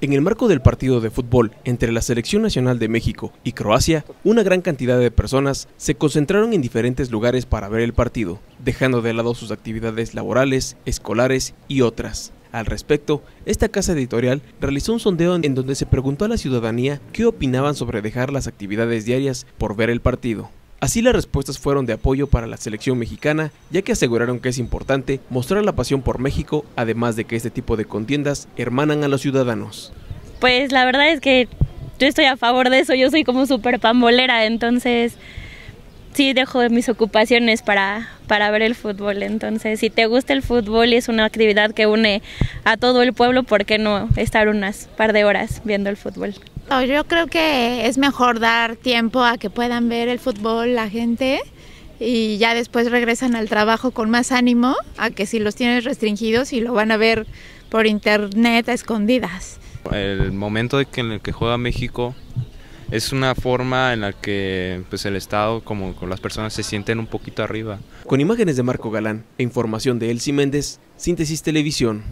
En el marco del partido de fútbol entre la Selección Nacional de México y Croacia, una gran cantidad de personas se concentraron en diferentes lugares para ver el partido, dejando de lado sus actividades laborales, escolares y otras. Al respecto, esta casa editorial realizó un sondeo en donde se preguntó a la ciudadanía qué opinaban sobre dejar las actividades diarias por ver el partido. Así las respuestas fueron de apoyo para la selección mexicana, ya que aseguraron que es importante mostrar la pasión por México, además de que este tipo de contiendas hermanan a los ciudadanos. Pues la verdad es que yo estoy a favor de eso, yo soy como súper pambolera, entonces sí dejo mis ocupaciones para, para ver el fútbol. Entonces, si te gusta el fútbol y es una actividad que une a todo el pueblo, ¿por qué no estar unas par de horas viendo el fútbol? Yo creo que es mejor dar tiempo a que puedan ver el fútbol la gente y ya después regresan al trabajo con más ánimo a que si los tienes restringidos y lo van a ver por internet a escondidas. El momento en el que juega México es una forma en la que pues el Estado como con las personas se sienten un poquito arriba. Con imágenes de Marco Galán e información de Elsie Méndez, Síntesis Televisión.